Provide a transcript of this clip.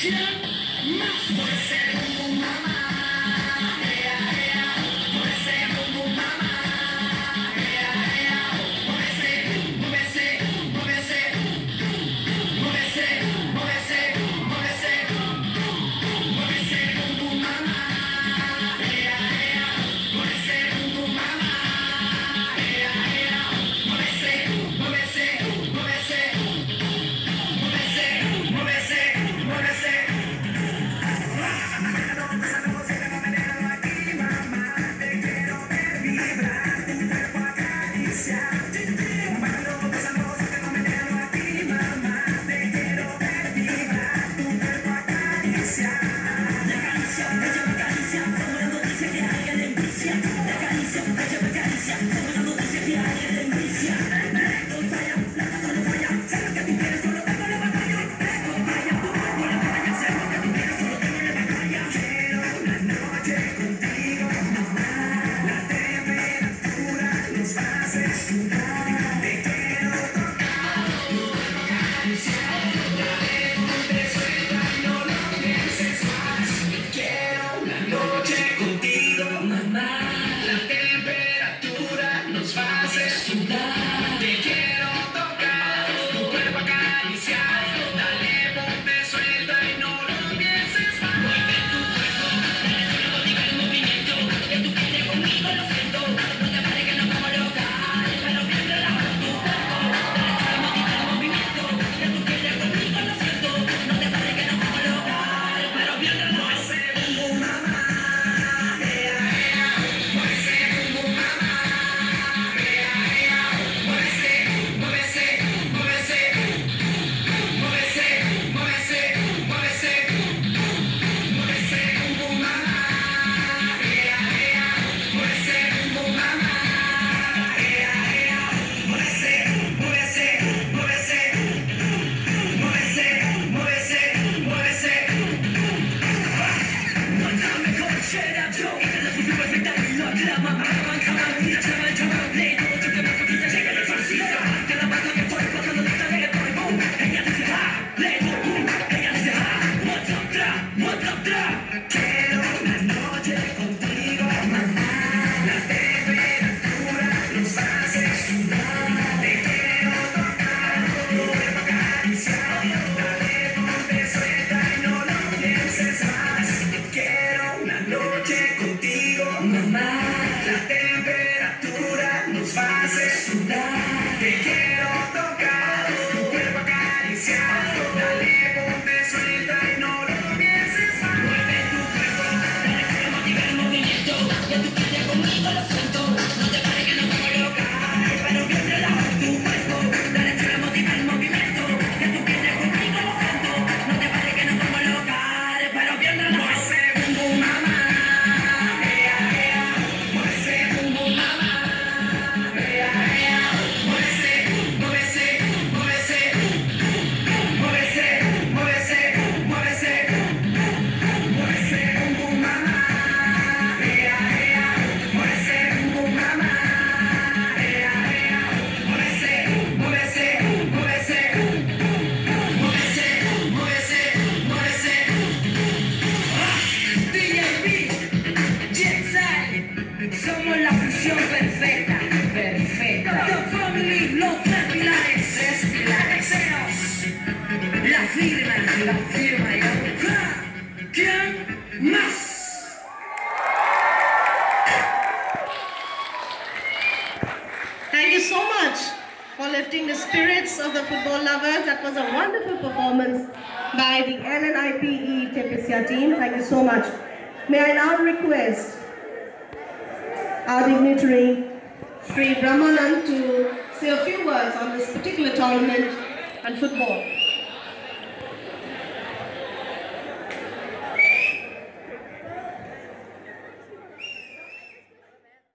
Gramação, é mamãe. lifting the spirits of the football lovers. That was a wonderful performance by the LNIPE Tepesia team. Thank you so much. May I now request our dignitary, Sri Brahmanand, to say a few words on this particular tournament and football.